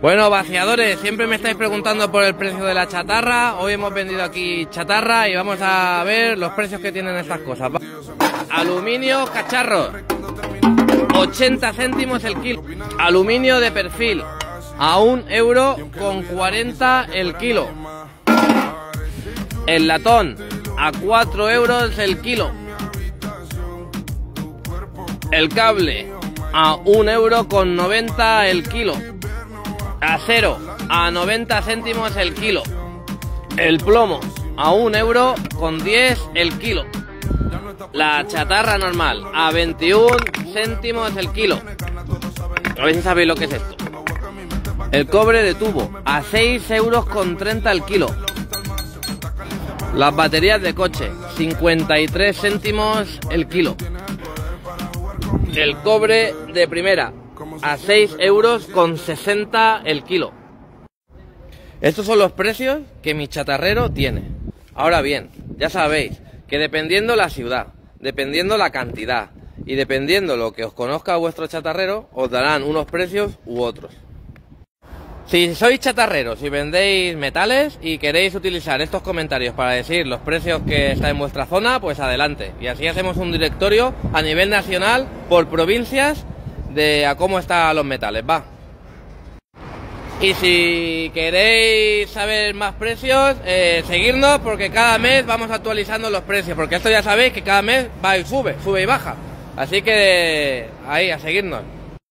Bueno, vaciadores, siempre me estáis preguntando por el precio de la chatarra. Hoy hemos vendido aquí chatarra y vamos a ver los precios que tienen estas cosas. Aluminio cacharro, 80 céntimos el kilo. Aluminio de perfil, a un euro con 40 el kilo. El latón, a 4 euros el kilo. El cable, a un euro con 90 el kilo. Acero a 90 céntimos el kilo. El plomo a un euro con 10 el kilo. La chatarra normal a 21 céntimos el kilo. A ver si sabéis lo que es esto. El cobre de tubo a 6 euros con 30 el kilo. Las baterías de coche 53 céntimos el kilo. El cobre de primera a 6 euros con 60 el kilo. Estos son los precios que mi chatarrero tiene. Ahora bien, ya sabéis que dependiendo la ciudad, dependiendo la cantidad y dependiendo lo que os conozca vuestro chatarrero, os darán unos precios u otros. Si sois chatarreros y vendéis metales y queréis utilizar estos comentarios para decir los precios que está en vuestra zona, pues adelante. Y así hacemos un directorio a nivel nacional por provincias de a cómo están los metales, va. Y si queréis saber más precios, eh, seguirnos porque cada mes vamos actualizando los precios, porque esto ya sabéis que cada mes va y sube, sube y baja. Así que ahí, a seguirnos.